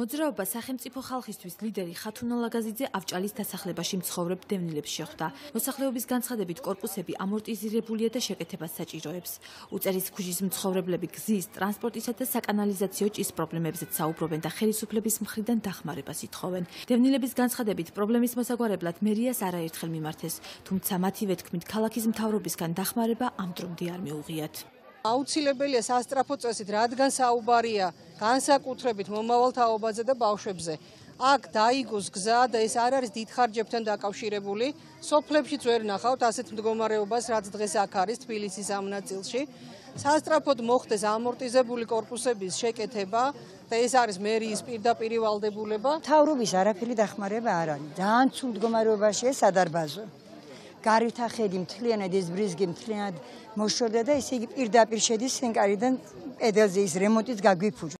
მოძრაობა სახელმწიფო ხალხისთვის ლიდერი ხათუნა ლაგაზიძე ავჭალის დასახლებაში მცხოვრებ დევნილებს შეხვდა. მოსახლეობის განცხადებით კორპუსები ამორტიზირებულია და შეკეთებას საჭიროებს. უწერის ქუჩის მცხოვრებლები გზის, ტრანსპორტისა და საკანალიზაციო ჭის პრობლემებზეც საუბრობენ და ხელისუფლების მხრიდან დახმარებას ითხოვენ. დევნილების განცხადებით პრობლემის მოსაგვარებლად მერიას არაერთხელ მიმართეს, თუმცა მათივე თქმით ქალაქის მთავრობისგან დახმარება ამ დრომდე არ მიუღიათ. აუცილებელია სასტრაფო წესით, რადგან საუბარია განსაკუთრებით მომავალ თაობაზე და ბავშვებზე. აქ დაიგოს გზა და ეს არ არის დიდხარჯებთან დაკავშირებული. სოფლებშიც ვერ ნახავთ ასეთ მდგომარეობას, რაც დღეს აქ არის თბილისის ამ ნაწილში. სასტრაფოდ მოხდეს ამორტიზებული корпуსების შეკეთება და ეს არის მერიის პირდაპირი ვალდებულება. თავრობის არაფერი დახმარება არ არის. ძალიან ცუდ მდგომარეობაშია სადარბაზო. გარივთა ხედი მთლიანად ეს ბრიზგი მთლიანად მოშორდა და ესე იგი პირდაპირ შედის სენკარიდან ედელზე ის რემონტიც გაგვიფუჭა.